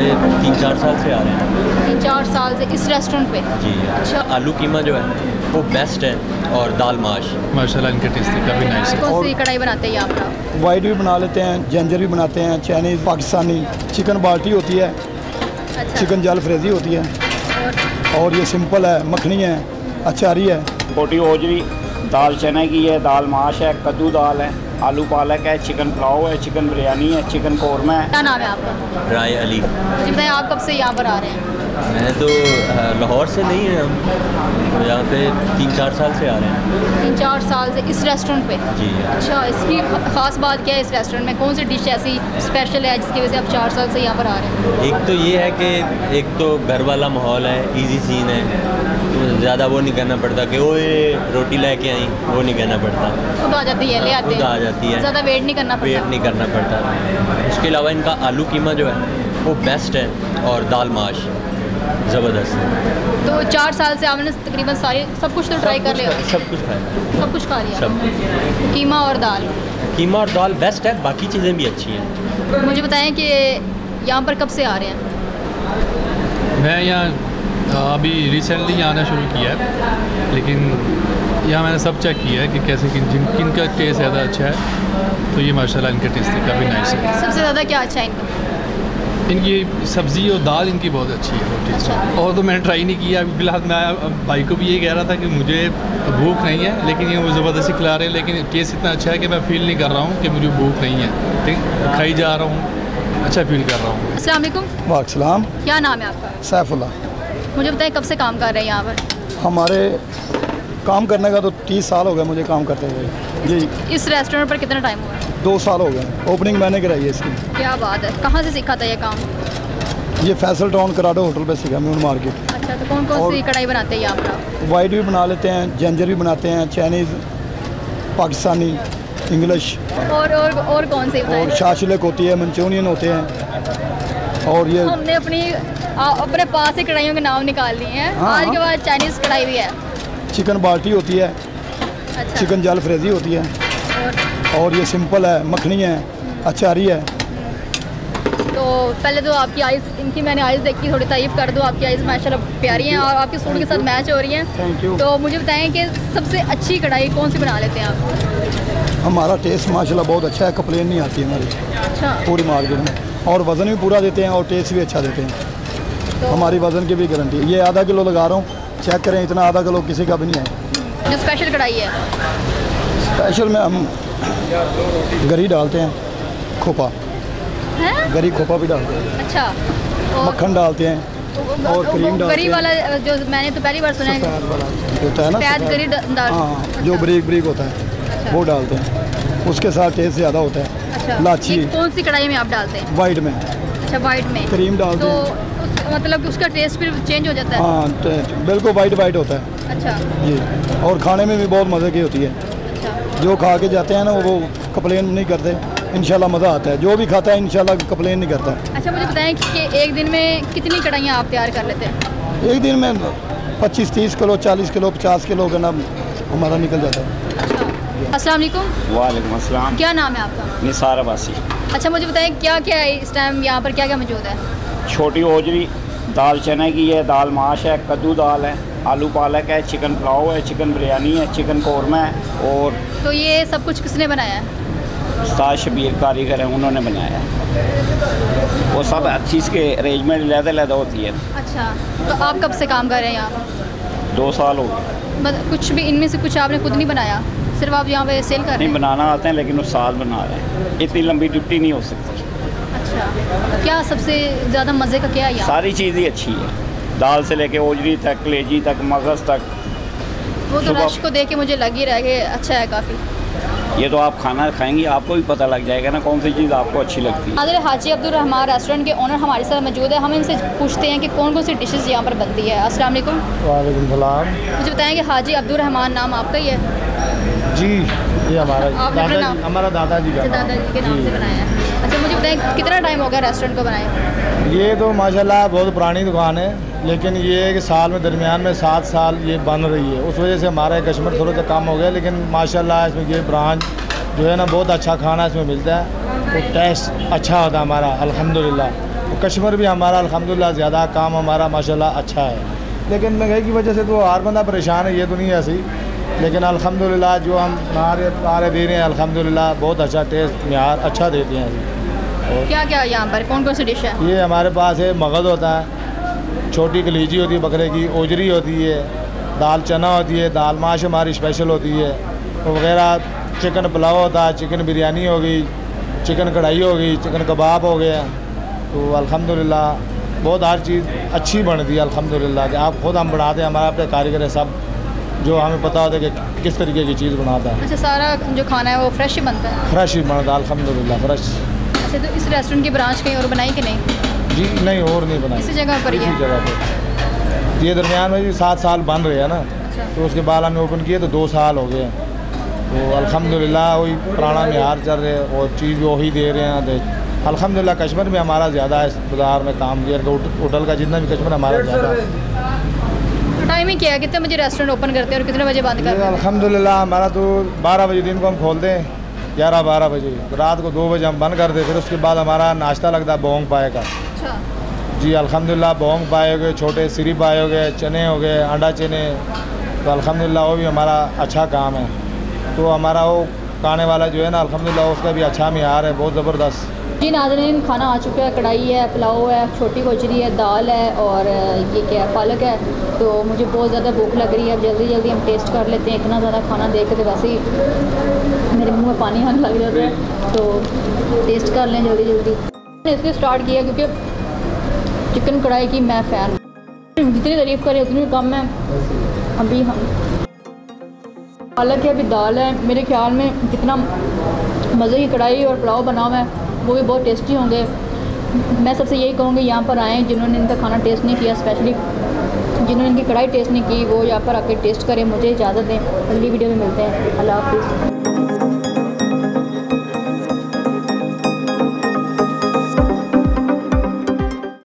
पे तीन चार साल से आ रहे हैं। तीन चार साल से इस रेस्टोरेंट पे? जी। अच्छा। आलू कीमा जो है वो बेस्ट है और दाल माश। माशाल्लाह इनके टेस्ट काफ़ी नाइस है। कौन सी कढ़ाई बनाते हैं यहाँ पर आप? वाइट भी बना लेते हैं जंजर भी बनाते हैं चाइनीज़ पाकिस्तानी चिकन बाल्टी होती है। अच्छा। चिकन जल फ्रेजी होती है। और? और ये सिंपल है मखनी है अचारी है। बोटी ओजरी दाल चने की है दाल माश है कद्दू दाल है। आलू पालक है चिकन पुलाव है चिकन बिरयानी है चिकन कौरमा है। क्या नाम है आपका? राय अली। जी मैं आप कब से यहाँ पर आ रहे हैं? मैं तो लाहौर से नहीं है। हम तो यहाँ पे तीन चार साल से आ रहे हैं। तीन चार साल से इस रेस्टोरेंट पे? जी। अच्छा इसकी खास बात क्या है इस रेस्टोरेंट में? कौन सी डिश ऐसी स्पेशल है जिसकी वजह से आप चार साल से यहाँ पर आ रहे हैं? एक तो ये है कि एक तो घर वाला माहौल है ईजी सीन है। तो ज़्यादा वो नहीं करना पड़ता कि ओए रोटी लेके आई वो नहीं कहना पड़ता। खुद आ जाती है ले आते खुद हैं। आ जाती है। ज़्यादा वेट नहीं करना पड़ता। वेट नहीं करना पड़ता। उसके अलावा इनका आलू कीमा जो है वो बेस्ट है और दाल माश। ज़बरदस्त है। तो चार साल से आपने तकरीबन सारी सब कुछ तो ट्राई कर लिया सब कुछ खाया। सब कुछ खा लिया? सब। कीमा और दाल? कीमा और दाल बेस्ट है बाकी चीज़ें भी अच्छी हैं। मुझे बताएँ कि यहाँ पर कब से आ रहे हैं? मैं यहाँ अभी रिसेंटली आना शुरू किया है लेकिन यहाँ मैंने सब चेक किया है कि कैसे किन जिन किन का टेस्ट ज़्यादा अच्छा है तो ये माशाल्लाह इनका टेस्ट काफ़ी नाइस है। सबसे ज़्यादा क्या अच्छा है इनका? इनकी सब्ज़ी और दाल इनकी बहुत अच्छी है बहुत टेस्ट अच्छा। और तो मैंने ट्राई नहीं किया अभी फ़िलहाल मैं अब भाई को भी ये कह रहा था कि मुझे भूख नहीं है लेकिन ये वो ज़बरदस्ती खिला रहे हैं लेकिन टेस्ट इतना अच्छा है कि मैं फील नहीं कर रहा हूँ कि मुझे भूख नहीं है। ठीक? खाई जा रहा हूँ अच्छा फील कर रहा हूँ। अस्सलाम वालेकुम। वाकसलाम क्या नाम है आपका? सैफुल्ला मुझे बताएँ कब से काम कर रहे हैं यहाँ पर? हमारे काम करने का तो तीस साल हो गए मुझे काम करते हुए। जी। इस रेस्टोरेंट पर कितना टाइम हुआ? है दो साल हो गए ओपनिंग मैंने कराई है इसकी। क्या बात है। कहाँ से सीखा था ये काम? ये फैसल टाउन कराडो होटल पे सीखा मून मार्केट अच्छा तो कौन कौन और- सी कढ़ाई बनाते हैं यहाँ पर आप? वाइट भी बना लेते हैं जेंजर भी बनाते हैं चाइनीज़ पाकिस्तानी इंग्लिश और और और कौन सी और शाशलक होती है मंचूरियन होते हैं। और ये हमने अपनी आ, अपने पास ही कढ़ाइयों के नाम निकाल लिए हैं। हाँ, आज के हाँ। बाद चाइनीज़ कढ़ाई भी है। चिकन बाल्टी होती है। अच्छा। चिकन जाल फ्रेजी होती है। और और ये सिंपल है मखनी है अचारी है। तो पहले तो आपकी आइज़ इनकी मैंने आइज़ देखी थोड़ी तारीफ़ कर दो आपकी आइज़ माशाल्लाह प्यारी हैं और आपके सूट के साथ मैच हो रही हैं। थैंक यू तो मुझे बताएँ कि सबसे अच्छी कढ़ाई कौन सी बना लेते हैं आप? हमारा टेस्ट माशाल्लाह बहुत अच्छा है कंप्लेन नहीं आती है हमारी। अच्छा। पूरी मार्केट में। और वज़न भी पूरा देते हैं और टेस्ट भी अच्छा देते हैं। तो हमारी वज़न की भी गारंटी है ये आधा किलो लगा रहा हूँ चेक करें इतना आधा किलो किसी का भी नहीं है। जो स्पेशल कढ़ाई है। स्पेशल में हम गरी डालते हैं खोपा। हैं? गरी खोपा भी डालते हैं। अच्छा। और मक्खन डालते हैं और क्रीम डालते गरी हैं। वाला जो मैंने तो पहली बार सुना है। होता है ना डाल हाँ। जो ब्रेक ब्रेक होता है अच्छा। वो डालते हैं। उसके साथ टेस्ट ज़्यादा होता है। अच्छा। लाची। कौन सी कढ़ाई में आप डालते हैं? वाइट में। अच्छा वाइट में। क्रीम डालते तो हैं। उस, मतलब उसका टेस्ट फिर चेंज हो जाता है? हाँ बिल्कुल वाइट वाइट होता है। अच्छा। जी। और खाने में भी बहुत मज़े की होती है। अच्छा जो खा के जाते हैं ना वो कंप्लेन नहीं करते। इंशाल्लाह मज़ा आता है। जो भी खाता है इंशाल्लाह कंप्लेन नहीं करता। अच्छा मुझे बताएँ कि एक दिन में कितनी कढ़ाइयाँ आप तैयार कर लेते हैं? एक दिन में पच्चीस तीस किलो चालीस किलो पचास किलो का ना हमारा निकल जाता है। अच्छा। अस्सलाम वालेकुम वालेकुम अस्सलाम। क्या नाम है आपका? निसार अब्बासी। अच्छा मुझे बताएँ क्या क्या है इस टाइम यहाँ पर? क्या क्या मौजूद है? छोटी ओजरी दाल चने की है दाल माश है कद्दू दाल है। आलू पालक है चिकन पुलाव है चिकन बिरयानी है चिकन कौरमा है और तो ये सब कुछ किसने बनाया? है उस्ताद शबीर कारीगर हैं उन्होंने बनाया है। वो सब हर चीज़ के अरेंजमेंट लहदा लहदा होती है। अच्छा तो आप कब से काम कर रहे हैं यहाँ? पर दो साल हो गए। कुछ भी इनमें से कुछ आपने खुद नहीं बनाया? सिर्फ़ आप यहाँ पे सेल कर रहे नहीं हैं? बनाना आते हैं लेकिन उस्ताद बना रहे हैं। इतनी लंबी ड्यूटी नहीं हो सकती। अच्छा क्या सबसे ज़्यादा मज़े का क्या है सारी चीज़ ही अच्छी है। दाल से लेके ओजरी तक कलेजी तक मगज़ तक। वो तो रश को देख के मुझे लग ही रहा है कि अच्छा है काफ़ी। ये तो आप खाना खाएँगी आपको भी पता लग जाएगा ना कौन सी चीज़ आपको अच्छी लगती है। हाजिर हाजी अब्दुल रहमान रेस्टोरेंट के ओनर हमारे साथ मौजूद है। हम इनसे पूछते हैं कि कौन कौन सी डिशेस यहाँ पर बनती है। अस्सलाम वालेकुम। वालेकुम सलाम। मुझे बताएँ कि हाजी अब्दुल रहमान नाम आपका ही है? जी ये हमारा दादा हमारा दादाजी का अच्छा नाम। दादाजी के नाम से बनाया है। अच्छा मुझे बताएँ कितना टाइम हो गया रेस्टोरेंट को बनाए? ये तो माशाल्लाह बहुत पुरानी दुकान है। लेकिन ये है कि साल में दरमियान में सात साल ये बन रही है। उस वजह से हमारा कस्टमर थोड़ा सा कम हो गया लेकिन माशाल्लाह इसमें ये ब्रांच जो है ना बहुत अच्छा खाना इसमें मिलता है। तो टेस्ट अच्छा होता है हमारा अल्हम्दुलिल्लाह। कस्टमर भी हमारा अल्हम्दुलिल्लाह ज़्यादा काम हमारा माशाल्लाह अच्छा है। लेकिन महँगाई की वजह से तो हर बंदा परेशान है ये तो नहीं ऐसी। लेकिन अल्हम्दुलिल्लाह जो हम नारे नारे दे रहे हैं अल्हम्दुलिल्लाह बहुत अच्छा टेस्ट म्यार अच्छा देते हैं। क्या क्या यहाँ पर? कौन कौन सी डिश है? ये हमारे पास है मगध होता है। छोटी कलीजी होती है बकरे की ओजरी होती है दाल चना होती है दाल माश हमारी स्पेशल होती है। वगैरह चिकन पुलाव होता है चिकन बिरयानी हो गई चिकन कढ़ाई हो गई चिकन कबाब हो गया। तो अल्हम्दुलिल्लाह बहुत हर चीज़ अच्छी बनती है अल्हम्दुलिल्लाह कि आप खुद हम बनाते हैं हमारा अपने कारीगर है सब जो हमें पता होता है कि किस तरीके की चीज़ बनाता है। अच्छा सारा जो खाना है वो फ्रेश ही बनता है? फ्रेश ही बनता है अल्हम्दुलिल्लाह फ्रेश अच्छा तो इस रेस्टोरेंट की ब्रांच कहीं और बनाई कि नहीं? जी नहीं और नहीं बनाई इसी जगह पर ही इसी जगह पर। ये दरमियान में जी सात साल बन रहे हैं ना अच्छा। तो उसके बाद हमने ओपन किए तो दो साल हो गए तो अल्हम्दुलिल्लाह वही पुराना म्यार चल रहे हैं और चीज़ भी वही दे रहे हैं। तो अल्हम्दुलिल्लाह कश्मीर में हमारा ज़्यादा है इस बाज़ार में काम किया तो होटल का जितना भी कश्मीर हमारा ज़्यादा। है तो टाइम ही क्या है कितने बजे रेस्टोरेंट ओपन करते हैं और कितने बजे बंद करते हैं? अल्हम्दुलिल्लाह हमारा तो बारह बजे दिन को हम खोलते हैं ग्यारह बारह बजे। रात को दो बजे हम बंद करते फिर उसके बाद हमारा नाश्ता लगता है बोंग पाए का। अच्छा। जी अल्हम्दुलिल्लाह बोंग पाए हो गए छोटे सिरी पाए हो गए चने हो गए अंडा चने तो अल्हम्दुलिल्लाह वो भी हमारा अच्छा काम है। तो हमारा वो खाने वाला जो है ना अल्हम्दुलिल्लाह उसका भी अच्छा म्यार है बहुत ज़बरदस्त। जी नाजरीन खाना आ चुका है कढ़ाई है पुलाव है छोटी कोचरी है दाल है और ये क्या है पालक है। तो मुझे बहुत ज़्यादा भूख लग रही है अब जल्दी जल्दी हम टेस्ट कर लेते हैं इतना ज़्यादा खाना देख के तो वैसे ही मेरे मुँह में पानी आने लग जाता है। तो टेस्ट कर लें जल्दी जल्दी। इसलिए स्टार्ट किया क्योंकि चिकन कढ़ाई की, मैं फ़ैन। जितनी तारीफ़ करें, उतनी कम है। अभी हम पालक है अभी दाल है। मेरे ख्याल में जितना मज़े की कढ़ाई और पुलाव बना हुआ है, वो भी बहुत टेस्टी होंगे। मैं सबसे यही कहूँगी, यहाँ पर आएँ, जिन्होंने इनका खाना टेस्ट नहीं किया स्पेशली जिन्होंने इनकी कढ़ाई टेस्ट नहीं की, वो यहाँ पर आके टेस्ट करें, मुझे इजाज़त दें। अगली वीडियो में मिलते हैं। अल्लाह हाफिज़।